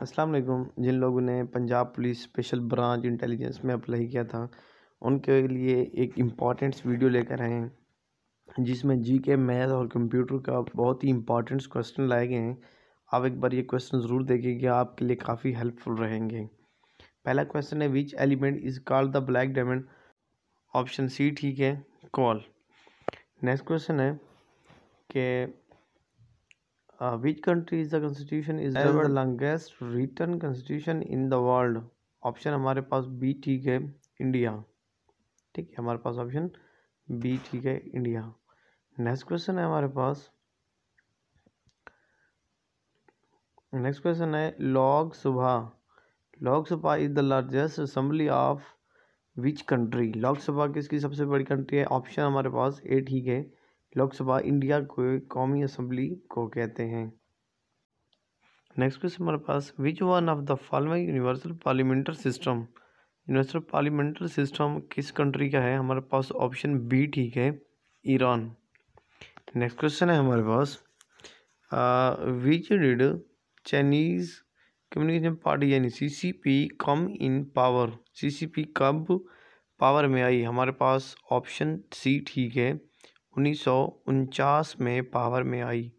वालेकुम। जिन लोगों ने Punjab police special branch intelligence में अप्लाई किया था, उनके लिए एक इंपॉर्टेंट वीडियो लेकर आए हैं, जिसमें जी के मैथ और कंप्यूटर का बहुत ही इंपॉर्टेंट क्वेश्चन लाए गए हैं। आप एक बार ये क्वेश्चन ज़रूर देखिएगा आपके लिए काफ़ी हेल्पफुल रहेंगे। पहला क्वेश्चन है which element is called the black diamond option C ठीक है, कॉल। नेक्स्ट क्वेश्चन है कि Uh, which country is the constitution is the longest written constitution in the world? Option हमारे पास बी ठीक है इंडिया ठीक है हमारे पास ऑप्शन बी ठीक है इंडिया नेक्स्ट क्वेश्चन है हमारे पास. नेक्स्ट क्वेश्चन है Lok Sabha Lok Sabha is the largest assembly of which country Lok Sabha किसकी सबसे बड़ी कंट्री है? ऑप्शन हमारे पास ए ठीक है लोकसभा इंडिया को कौमी असम्बली को कहते हैं। नेक्स्ट क्वेश्चन हमारे पास which one of the following universal parliamentary system universal parliamentary system किस कंट्री का है? हमारे पास ऑप्शन बी ठीक है ईरान नेक्स्ट क्वेश्चन है हमारे पास which did Chinese communication party यानी CCP come in power CCP कब पावर में आई? हमारे पास ऑप्शन सी ठीक है उन्नीस सौ उनचास में पावर में आई।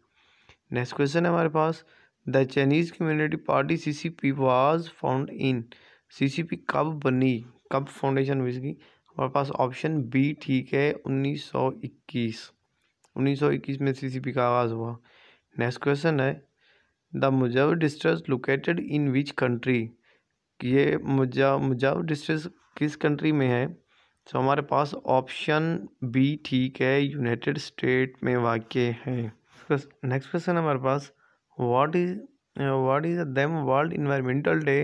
नेक्स्ट क्वेश्चन है हमारे पास। The Chinese community party C C P was found in C C P कब बनी? कब फाउंडेशन हुई इसकी? हमारे पास ऑप्शन बी ठीक है 1921 1921 में सी सी पी का आगाज़ हुआ। नेक्स्ट क्वेश्चन है। द मुजब district located in which country ये मुजा मुजब डिस्ट्रिक्ट किस कंट्री में है? तो हमारे पास ऑप्शन बी ठीक है यूनाइटेड स्टेट में वाक़ है। नेक्स्ट क्वेश्चन हमारे पास what is what is them world environmental day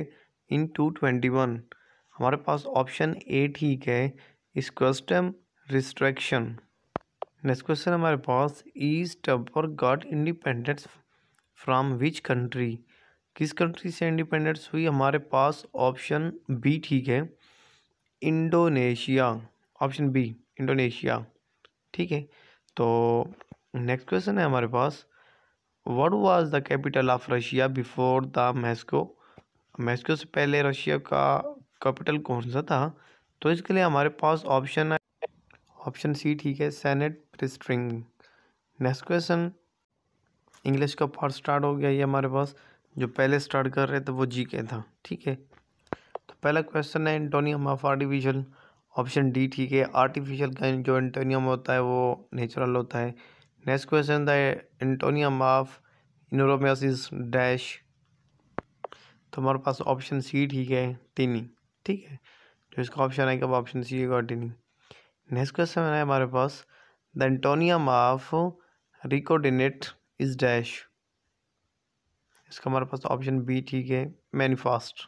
in two twenty one हमारे पास ऑप्शन ए ठीक है इस क्वेश्चन रिस्ट्रक्शन नेक्स्ट क्वेश्चन हमारे पास East Timor got independence from which country किस कंट्री से इंडिपेंडेंस हुई? हमारे पास ऑप्शन बी ठीक है। Indonesia, option B, Indonesia. ठीक है तो नेक्स्ट क्वेश्चन है हमारे पास। What was the capital of Russia before the Moscow Moscow से पहले रशिया का कैपिटल कौन सा था? तो इसके लिए हमारे पास ऑप्शन है। ऑप्शन सी ठीक है Saint Petersburg next question English का पार्ट स्टार्ट हो गया ये हमारे पास। जो पहले स्टार्ट कर रहे थे वो जी के था। ठीक है पहला क्वेश्चन है antonym of artificial option D ठीक है। आर्टिफिशियल का जो एंटोनियम होता है, वो नेचुरल होता है। Next question the antonym of इनोरोमियासिस dash तो हमारे पास ऑप्शन सी ठीक है टीनी ठीक है। जो इसका ऑप्शन है कब ऑप्शन सी है। टीनी नेक्स्ट क्वेश्चन है हमारे पास द एंटोनियम ऑफ़ रिकोडिनेट इज़ डैश इसका हमारे पास ऑप्शन बी ठीक है मैनीफास्ट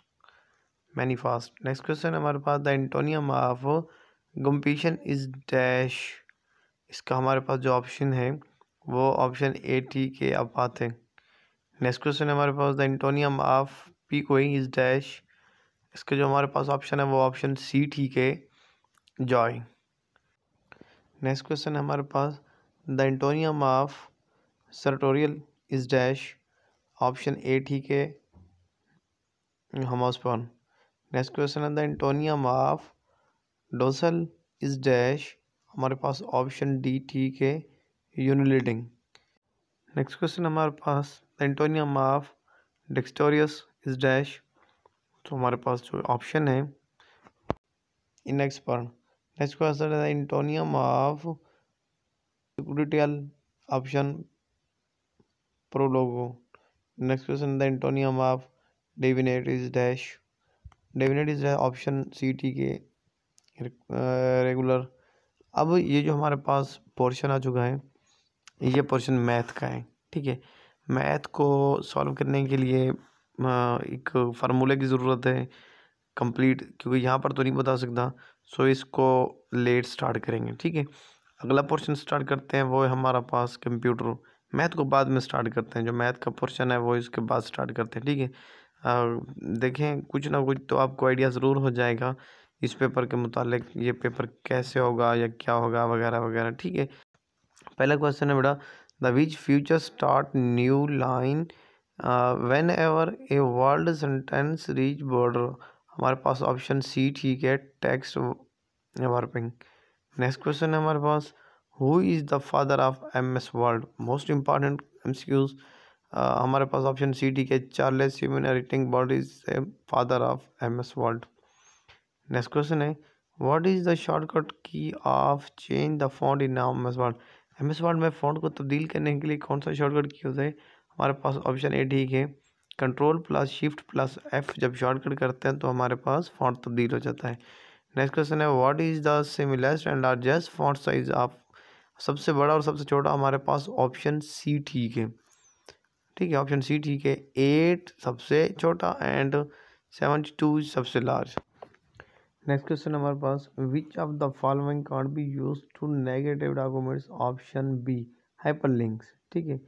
मैनीफास्ट नेक्स्ट क्वेश्चन हमारे पास the antonym of gumption is dash इसका हमारे पास जो ऑप्शन है, वो ऑप्शन ए टी के अपात है। नेक्स्ट क्वेश्चन हमारे पास द एंटोनियम ऑफ़ पी कोई इज़ डैश इसका जो हमारे पास ऑप्शन है, वो ऑप्शन सी टी के जॉय नेक्स्ट क्वेश्चन है हमारे पास the antonym of sartorial is dash option A T के हमोस्पॉन नेक्स्ट क्वेश्चन है the antonym of dorsal is dash. हमारे पास ऑप्शन डी ठीक है, यूनिलिडिंग। नेक्स्ट क्वेश्चन हमारे पास the antonym of dexterous is dash. तो हमारे पास जो ऑप्शन है इन नेक्स्ट पर नेक्स्ट क्वेश्चन है antonym of option प्रोलोगो। Next question the antonym of definite is dash. Definite is option C, T के रेगुलर अब ये जो हमारे पास पोर्शन आ चुका है, ये पोर्शन मैथ का है, ठीक है? मैथ को सॉल्व करने के लिए एक फार्मूले की ज़रूरत है कंप्लीट क्योंकि यहाँ पर तो नहीं बता सकता सो इसको लेट स्टार्ट करेंगे, ठीक है? अगला पोर्शन स्टार्ट करते हैं, वो है हमारा पास कंप्यूटर मैथ को बाद में स्टार्ट करते हैं, जो मैथ का पोर्शन है, वो इसके बाद स्टार्ट करते हैं, ठीक है? देखें, कुछ ना कुछ तो आपको आइडिया ज़रूर हो जाएगा इस पेपर के मुतालिक, ये पेपर कैसे होगा या क्या होगा वगैरह वगैरह, ठीक है? पहला क्वेश्चन है बेटा, the which future start new line whenever a world sentence reach border? हमारे पास ऑप्शन सी ठीक है, टेक्स्ट वर्पिंग नेक्स्ट क्वेश्चन है हमारे पास who is the father of M S world most important M C use हमारे पास ऑप्शन सी ठीक है Charles written world is father of M S world next question है what is the shortcut key of change the font in M S world M S world में font को तब्दील करने के लिए कौन सा शॉर्टकट की होता है? हमारे पास ऑप्शन ए ठीक है control plus shift plus F जब शॉर्टकट करते हैं तो हमारे पास फॉन्ट तब्दील हो जाता है। नेक्स्ट क्वेश्चन है what is the smallest and largest font size of सबसे बड़ा और सबसे छोटा हमारे पास ऑप्शन सी ठीक है ठीक है ऑप्शन सी ठीक है एट सबसे छोटा एंड सेवेंटी टू सबसे लार्ज नेक्स्ट क्वेश्चन हमारे पास which of the following can't be use to negative documents option B hyperlinks ठीक है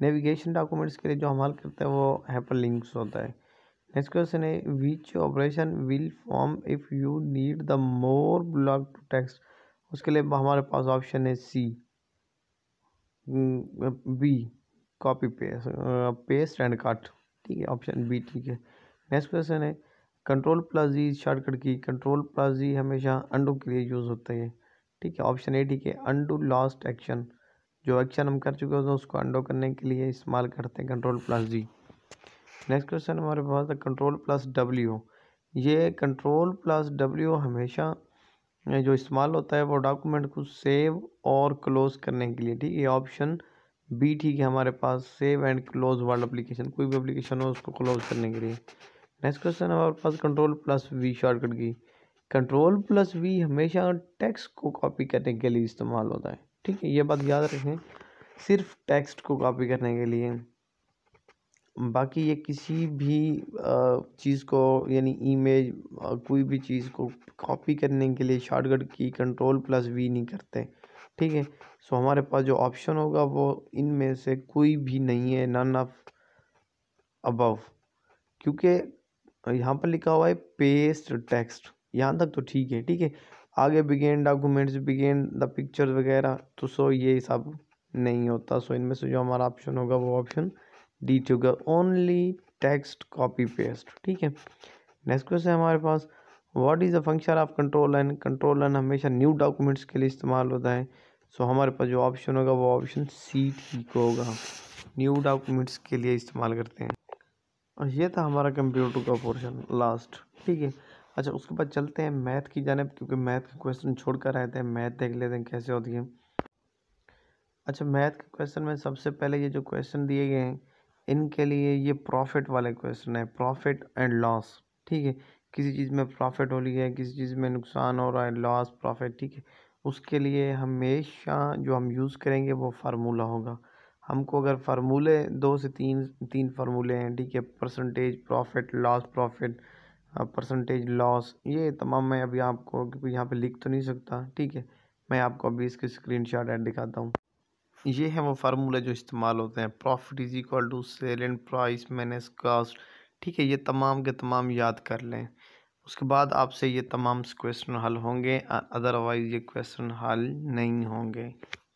नेविगेशन डॉक्यूमेंट्स के लिए जो हमाल करते हैं वो हाइपर लिंक्स होता है। नेक्स्ट क्वेश्चन है which operation will form if you need the more block to text उसके लिए हमारे पास ऑप्शन है C B copy paste paste and cut ठीक है ऑप्शन बी ठीक है। नेक्स्ट क्वेश्चन है control plus G shortcut key control plus G हमेशा अंडू के लिए यूज़ होता है। ठीक है ऑप्शन ए ठीक है अंडू लास्ट एक्शन जो एक्शन हम कर चुके होते हैं उसको अंडो करने के लिए इस्तेमाल करते हैं control plus G next question हमारे पास है कंट्रोल प्लस डब्ल्यू ये कंट्रोल प्लस डब्ल्यू हमेशा, जो इस्तेमाल होता है, वो डॉक्यूमेंट को सेव और क्लोज करने के लिए। ठीक है ऑप्शन बी ठीक है हमारे पास save and close world application कोई भी एप्लीकेशन हो उसको क्लोज करने के लिए। नेक्स्ट क्वेश्चन हमारे पास control plus V shortcut key. Control plus V हमेशा टेक्स्ट को कॉपी करने के लिए इस्तेमाल होता है। ठीक है, ये बात याद रखें, सिर्फ़ टेक्स्ट को कॉपी करने के लिए। बाकी ये किसी भी चीज़ को, यानी इमेज कोई भी चीज़ को कॉपी करने के लिए shortcut key control plus we नहीं करते। ठीक है? सो हमारे पास जो ऑप्शन होगा वो इनमें से कोई भी नहीं है नन ऑफ़ अबव क्योंकि यहाँ पर लिखा हुआ है पेस्ट टेक्स्ट यहाँ तक तो ठीक है ठीक है? आगे begin documents begin the pictures वगैरह तो सो ये सब नहीं होता. सो इनमें से जो हमारा ऑप्शन होगा वो ऑप्शन डी होगा. ओनली टेक्स्ट कॉपी पेस्ट ठीक है? नेक्स्ट क्वेश्चन हमारे पास. What is the function of control line control line हमेशा न्यू डॉक्यूमेंट्स के लिए इस्तेमाल होता है? सो हमारे पास जो ऑप्शन होगा, वो ऑप्शन सी ठीक होगा। न्यू डॉक्यूमेंट्स के लिए इस्तेमाल करते हैं। और ये था हमारा कंप्यूटर का पोर्शन लास्ट ठीक है? अच्छा उसके बाद चलते हैं मैथ की जानब, क्योंकि मैथ के क्वेश्चन छोड़ कर आए थे। मैथ देख लेते हैं कैसे होती है। अच्छा मैथ के क्वेश्चन में सबसे पहले ये जो क्वेश्चन दिए गए हैं, इनके लिए ये प्रॉफिट वाले क्वेश्चन है। प्रॉफिट एंड लॉस ठीक है? किसी चीज़ में प्रॉफिट हो रही है, किसी चीज़ में नुकसान हो रहा है लॉस प्रॉफिट ठीक है? उसके लिए हमेशा जो हम यूज़ करेंगे वो फार्मूला होगा। हमको अगर फार्मूले दो से तीन तीन फार्मूले हैं, ठीक है percentage profit loss profit percentage loss ये तमाम मैं अभी आपको, क्योंकि यहाँ पे लिख तो नहीं सकता, ठीक है, मैं आपको अभी इसके स्क्रीन शॉट ऐड दिखाता हूँ। ये है वो फार्मूले जो इस्तेमाल होते हैं profit is equal to sale and price minus cost ठीक है, ये तमाम के तमाम याद कर लें। उसके बाद आपसे ये तमाम क्वेश्चन हल होंगे अदरवाइज़ ये क्वेश्चन हल नहीं होंगे।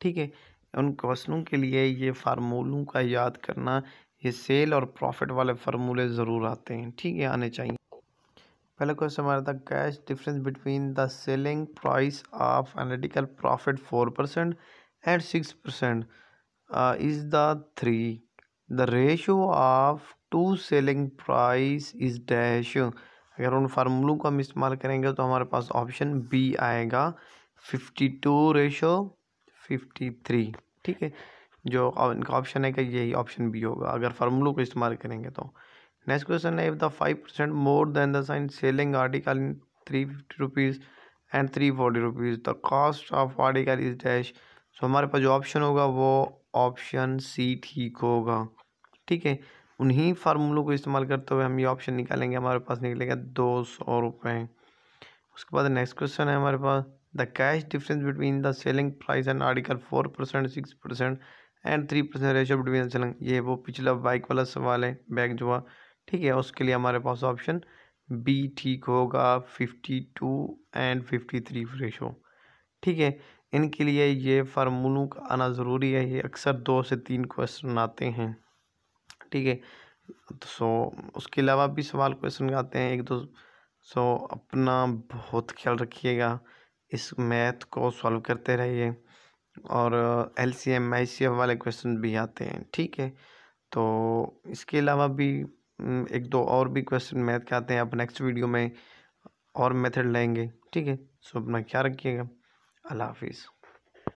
ठीक है? उन क्वेश्चनों के लिए ये फार्मूलों का याद करना, ये सेल और प्रॉफिट वाले फार्मूले ज़रूर आते हैं। ठीक है? आने चाहिए। पहला क्वेश्चन हमारा था cash difference between the selling price of analytical profit four percent and six percent is the three the ratio of two selling price is dash अगर उन फार्मूलों को हम इस्तेमाल करेंगे तो हमारे पास ऑप्शन बी आएगा। Fifty two ratio fifty three ठीक है? जो इनका ऑप्शन है कि यही ऑप्शन बी होगा। अगर फार्मूलों को इस्तेमाल करेंगे तो। नेक्स्ट क्वेश्चन है if the five percent more than the sign selling article in three fifty rupees and three forty rupees the cost of article is dash so हमारे पास जो ऑप्शन होगा, वो ऑप्शन सी ठीक होगा। ठीक है? उन्हीं फार्मूलों को इस्तेमाल करते हुए हम ये ऑप्शन निकालेंगे हमारे पास निकलेगा दो सौ रुपये उसके बाद नेक्स्ट क्वेश्चन है हमारे पास, the cash difference between the selling price and article four percent, six percent and three percent ratio between selling. ये वो पिछला बाइक वाला सवाल है, बैग जो हुआ। ठीक है, उसके लिए हमारे पास ऑप्शन बी ठीक होगा, fifty two and fifty three ratio ठीक है, इनके लिए ये फार्मूलों का आना ज़रूरी है। ये अक्सर दो से तीन क्वेश्चन आते हैं। ठीक है। तो सो, उसके अलावा भी सवाल क्वेश्चन आते हैं। एक दो, सो, अपना बहुत ख्याल रखिएगा। इस मैथ को सॉल्व करते रहिए और L C M I C F वाले क्वेश्चन भी आते हैं, ठीक है। तो इसके अलावा भी एक दो और भी क्वेश्चन मैथ के आते हैं। आप नेक्स्ट वीडियो में और मेथड लेंगे ठीक है। सो अपना ख्याल रखिएगा। अल्लाह हाफिज़।